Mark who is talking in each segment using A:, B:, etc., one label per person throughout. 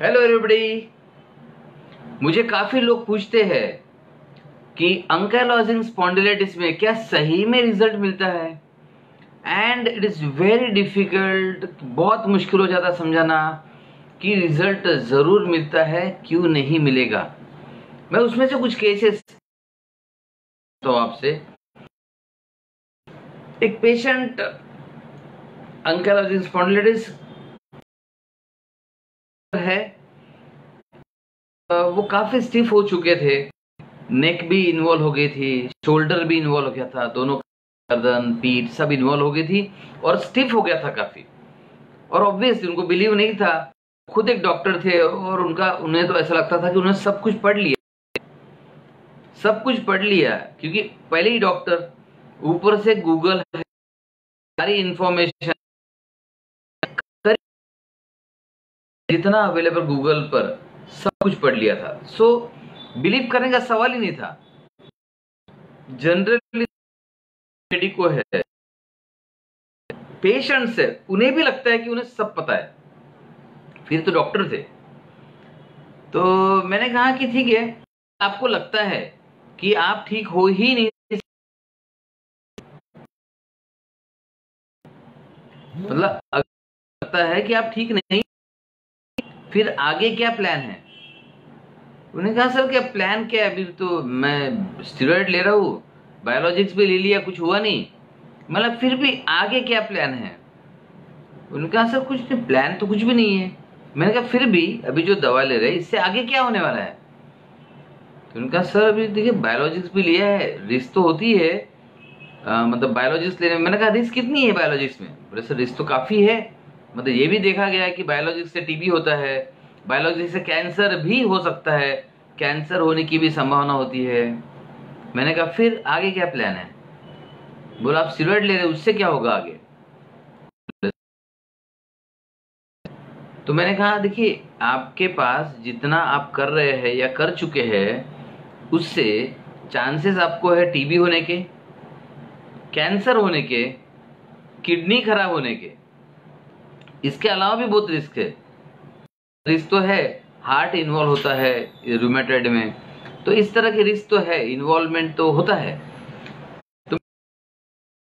A: Hello everybody मुझे काफ़ी लोग पूछते हैं कि अंकालॉजिंग स्पॉन्डिलाइटिस में क्या सही में रिज़ल्ट मिलता है? And it is very difficult बहुत मुश्किल हो जाता समझाना कि रिज़ल्ट ज़रूर मिलता है, क्यों नहीं मिलेगा? मैं उसमें से कुछ केसेस तो आपसे। एक पेशेंट अंकालॉजिंग स्पॉन्डिलाइटिस है। वो काफ़ी स्टिफ हो चुके थे। नेक भी इन्वॉल्व हो गई थी शोल्डर भी इन्वॉल्व हो गया था, दोनों गर्दन पीठ सब इन्वॉल्व हो गई थी और स्टिफ हो गया था काफ़ी। और ऑब्वियसली उनको बिलीव नहीं था। खुद एक डॉक्टर थे और उनका, उन्हें तो ऐसा लगता था कि उन्होंने सब कुछ पढ़ लिया। सब कुछ पढ़ लिया, क्योंकि पहले ही डॉक्टर ऊपर से गूगल सारी इंफॉर्मेशन जितना अवेलेबल गूगल पर सब कुछ पढ़ लिया था। सो so, बिलीव करने का सवाल ही नहीं था। जनरली को है। पेशेंट्स है उन्हें भी लगता है कि उन्हें सब पता है। फिर तो डॉक्टर थे। तो मैंने कहा कि ठीक है आपको लगता है कि आप ठीक हो ही नहीं मतलब लगता है कि आप ठीक नहीं फिर आगे क्या प्लान है? उन्होंने कहा सर क्या प्लान क्या है? अभी तो मैं स्टीरोइड ले रहा हूँ बायोलॉजिक्स भी ले लिया कुछ हुआ नहीं। मतलब फिर भी आगे क्या प्लान है? उन्होंने कहा सर कुछ नहीं प्लान तो कुछ भी नहीं है। मैंने कहा फिर भी अभी जो दवा ले रहे हैं इससे आगे क्या होने वाला है? तो उन्होंने कहा सर अभी देखिए बायोलॉजिक्स भी लिया है रिस्क तो होती है। आ, मतलब बायोलॉजिक्स लेने में मैंने कहा रिस्क कितनी है बायोलॉजिक्स में? बोले सर रिस्क तो काफ़ी है। मतलब ये भी देखा गया है कि बायोलॉजिक्स से टीबी होता है बायोलॉजिक्स से कैंसर भी हो सकता है। कैंसर होने की भी संभावना होती है। मैंने कहा, फिर आगे क्या प्लान है? बोला, आप सिरोइड ले रहे उससे क्या होगा आगे? तो मैंने कहा, देखिए, आपके पास जितना आप कर रहे हैं या कर चुके हैं, उससे चांसेस आपको है टीबी होने के कैंसर होने के किडनी खराब होने के। इसके अलावा भी बहुत रिस्क है। रिस्क तो है, हार्ट इन्वॉल्व होता है रूमेटेड में। तो इस तरह के रिस्क तो है, इन्वॉल्वमेंट तो होता है। तो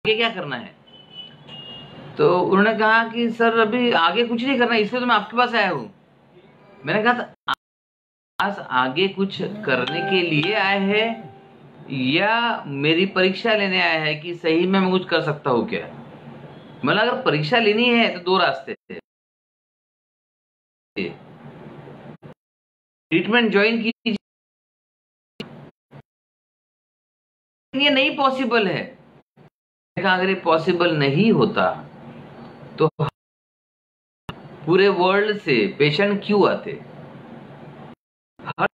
A: क्या करना है? तो उन्होंने कहा कि, सर, अभी आगे कुछ नहीं करना, इसलिए तो मैं आपके पास आया हूँ। मैंने कहा था आगे कुछ करने के लिए आए हैं या मेरी परीक्षा लेने आया है कि सही में मैं कुछ कर सकता हूँ क्या? मतलब अगर परीक्षा लेनी है तो दो रास्ते थे ट्रीटमेंट ज्वाइन कीजिए। नहीं पॉसिबल है। अगर ये पॉसिबल नहीं होता तो पूरे वर्ल्ड से पेशेंट क्यों आते? हर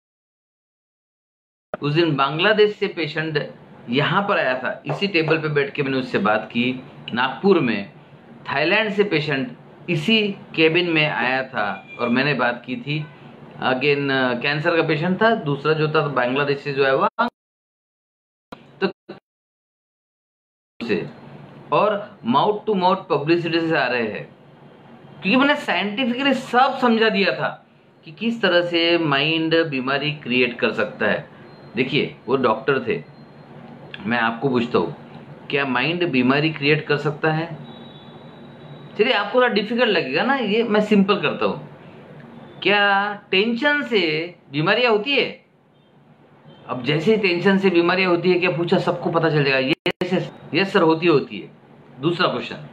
A: उस दिन बांग्लादेश से पेशेंट यहाँ पर आया था। इसी टेबल पे बैठ के मैंने उससे बात की, नागपुर में। थाईलैंड से पेशेंट इसी केबिन में आया था और मैंने बात की थी। अगेन कैंसर का पेशेंट था, दूसरा जो था बांग्लादेश से जो है वह तो से। और माउथ टू माउथ पब्लिसिटी से आ रहे हैं। क्योंकि मैंने साइंटिफिकली सब समझा दिया था कि किस तरह से माइंड बीमारी क्रिएट कर सकता है। देखिए, वो डॉक्टर थे। मैं आपको पूछता हूँ, क्या माइंड बीमारी क्रिएट कर सकता है? चलिए, आपको थोड़ा डिफ़िकल्ट लगेगा ना, ये मैं सिंपल करता हूँ। क्या टेंशन से बीमारियाँ होती है? अब जैसे ही टेंशन से बीमारियाँ होती है, क्या पूछा सबको पता चल जाएगा? ये यस सर होती होती है। दूसरा क्वेश्चन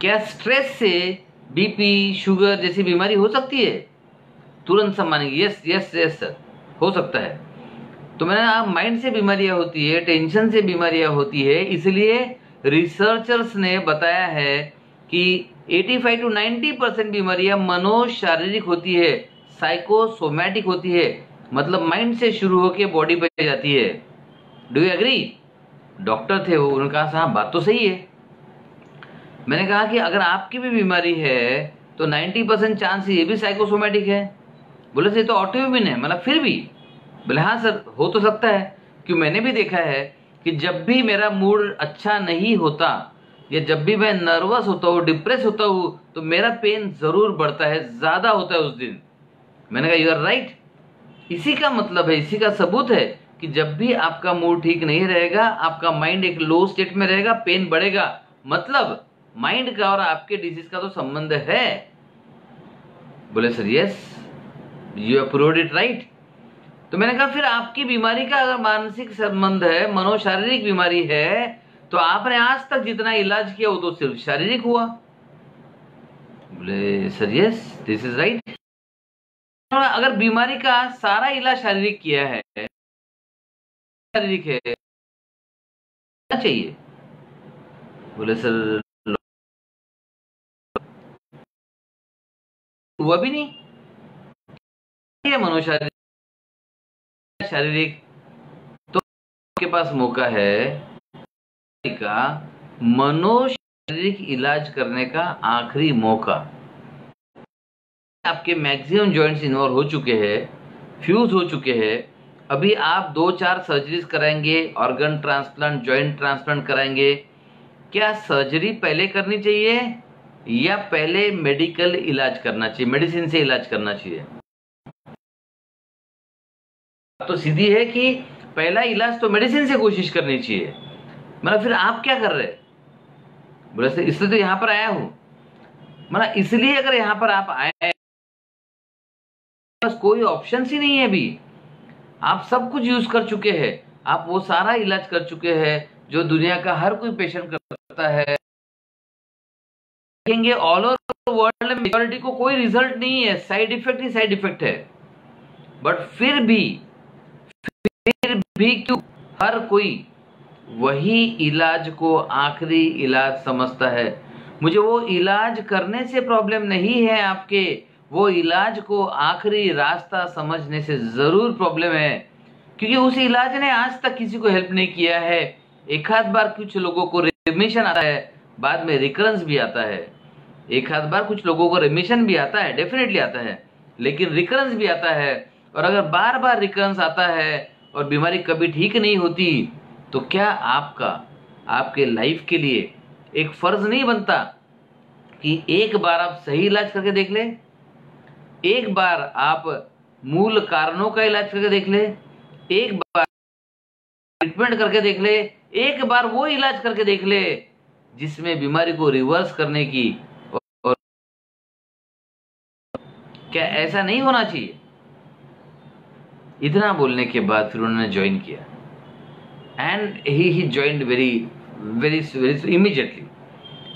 A: क्या स्ट्रेस से बीपी शुगर जैसी बीमारी हो सकती है? तुरंत सब मानेंगे यस यस यस सर हो सकता है। तो मैंने आप माइंड से बीमारियाँ होती है टेंशन से बीमारियाँ होती है, इसलिए रिसर्चर्स ने बताया है कि 85 टू 90 परसेंट बीमारियाँ मनोशारीरिक होती है साइकोसोमैटिक होती है मतलब माइंड से शुरू होकर बॉडी पे जाती है। डू यू एग्री डॉक्टर थे वो, उन्होंने कहा हाँ बात तो सही है। मैंने कहा कि अगर आपकी भी बीमारी है तो 90 परसेंट चांस ये भी साइकोसोमैटिक है। बोले से तो ऑटोइम्यून है। मतलब फिर भी? बोले हाँ सर, हो तो सकता है। क्यों, मैंने भी देखा है कि जब भी मेरा मूड अच्छा नहीं होता या जब भी मैं नर्वस होता हूँ डिप्रेस होता हूँ तो मेरा पेन ज़रूर बढ़ता है, ज़्यादा होता है उस दिन। मैंने कहा यू आर राइट इसी का मतलब है, इसी का सबूत है कि जब भी आपका मूड ठीक नहीं रहेगा, आपका माइंड एक लो स्टेट में रहेगा पेन बढ़ेगा। मतलब माइंड का और आपके डिज़ीज़ का तो संबंध है। बोले sir yes you have proved it right तो मैंने कहा, फिर आपकी बीमारी का अगर मानसिक संबंध है, मनोशारीरिक बीमारी है तो आपने आज तक जितना इलाज किया वो तो सिर्फ़ शारीरिक हुआ। बोले sir yes this is right अगर बीमारी का सारा इलाज शारीरिक किया है, शारीरिक है, क्या चाहिए? बोले सर हुआ भी नहीं। मनोशारीरिक शारीरिक तो आपके पास मौका है का मनोशारीरिक इलाज करने का आखिरी मौका। आपके मैक्सिमम जॉइंट्स इन्वॉल्व हो चुके हैं, फ्यूज हो चुके हैं। अभी आप दो चार सर्जरीज कराएँगे, ऑर्गन ट्रांसप्लांट, जॉइंट ट्रांसप्लांट कराएँगे। क्या सर्जरी पहले करनी चाहिए या पहले मेडिकल इलाज करना चाहिए, मेडिसिन से इलाज करना चाहिए? तो सीधी है कि पहला इलाज तो मेडिसिन से कोशिश करनी चाहिए। मतलब फिर आप क्या कर रहे? बोले इसलिए तो यहाँ पर आया हूँ। मतलब इसलिए अगर यहाँ पर आप आए बस कोई ऑप्शन ही नहीं है अभी। आप सब कुछ यूज़ कर चुके हैं। आप वो सारा इलाज कर चुके हैं जो दुनिया का हर कोई पेशेंट करता है। देखेंगे ऑल ओवर वर्ल्ड में मेजोरिटी को कोई रिज़ल्ट नहीं है। साइड इफ़ेक्ट ही साइड इफ़ेक्ट है। बट फिर भी फिर भी क्यों हर कोई वही इलाज को आखिरी इलाज समझता है। मुझे वो इलाज करने से प्रॉब्लम नहीं है आपके, वो इलाज को आखिरी रास्ता समझने से ज़रूर प्रॉब्लम है। क्योंकि उस इलाज ने आज तक किसी को हेल्प नहीं किया है। एक आध बार कुछ लोगों को रिमिशन आता है, बाद में रिकरेंस भी आता है। एक आध बार कुछ लोगों को रिमिशन भी आता है डेफिनेटली आता है। लेकिन रिकरेंस भी आता है। और अगर बार बार रिकरेंस आता है और बीमारी कभी ठीक नहीं होती तो क्या आपका, आपके लाइफ के लिए एक फ़र्ज़ नहीं बनता कि एक बार आप सही इलाज करके देख ले? एक बार आप मूल कारणों का इलाज करके देख ले, एक बार ट्रीटमेंट करके देख ले, एक बार वो इलाज करके देख ले जिसमें बीमारी को रिवर्स करने की और क्या ऐसा नहीं होना चाहिए? इतना बोलने के बाद फिर उन्होंने ज्वाइन किया। And he he join very very very immediately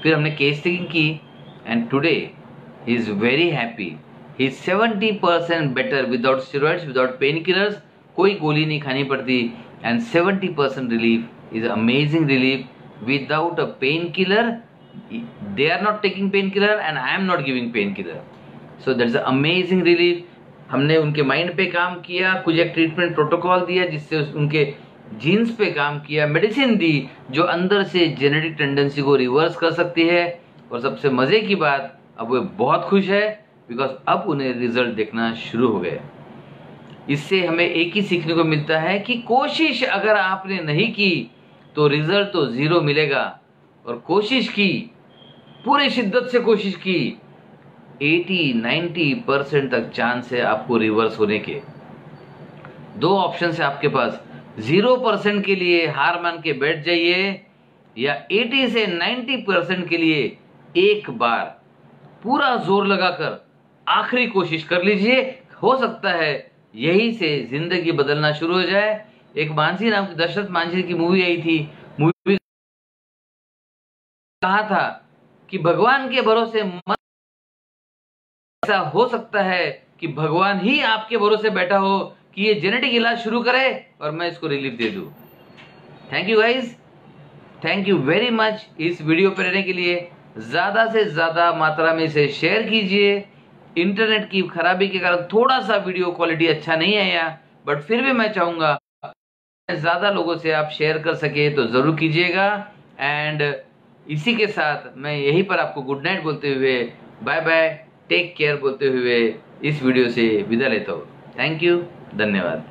A: फिर हमने केस टेकिंग की and today he is very happy he seventy percent better without steroids without painkillers कोई गोली नहीं खानी पड़ती. And seventy percent relief is amazing relief without a painkiller they they are not taking painkiller and I am not giving painkiller. So that's an amazing relief. हमने उनके mind पे काम किया, कुछ एक ट्रीटमेंट प्रोटोकॉल दिया जिससे उनके जीन्स पे काम किया मेडिसिन दी, जो अंदर से जेनेटिक टेंडेंसी को रिवर्स कर सकती है। और सबसे मज़े की बात, अब वो बहुत खुश है बिकॉज़ अब उन्हें रिज़ल्ट देखना शुरू हो गया इससे हमें एक ही सीखने को मिलता है कि कोशिश अगर आपने नहीं की तो रिज़ल्ट तो ज़ीरो मिलेगा। और कोशिश की, पूरी शिद्दत से कोशिश की 80-90 परसेंट तक चांस है आपको रिवर्स होने के। दो ऑप्शन है आपके पास ज़ीरो परसेंट के लिए हार मान के बैठ जाइए या 80 से 90 परसेंट के लिए एक बार पूरा ज़ोर लगाकर आखिरी कोशिश कर लीजिए। हो सकता है यही से ज़िंदगी बदलना शुरू हो जाए। एक मानसी नाम की दशरथ मानसी की मूवी आई थी। मूवी कहा था कि भगवान के भरोसे मत ऐसा हो सकता है कि भगवान ही आपके भरोसे बैठा हो। कि ये जेनेटिक इलाज शुरू करे और मैं इसको रिलीफ दे दू। Thank you guys thank you very much इस वीडियो पर रहने के लिए। ज़्यादा से ज़्यादा मात्रा में इसे शेयर कीजिए। इंटरनेट की खराबी के कारण थोड़ा सा वीडियो क्वालिटी अच्छा नहीं आया बट फिर भी मैं चाहूँगा ज़्यादा लोगों से आप शेयर कर सके तो ज़रूर कीजिएगा। एंड इसी के साथ मैं यहीं पर आपको गुड नाइट बोलते हुए बाय बाय टेक केयर बोलते हुए इस वीडियो से विदा लेता हूँ। थैंक यू धन्यवाद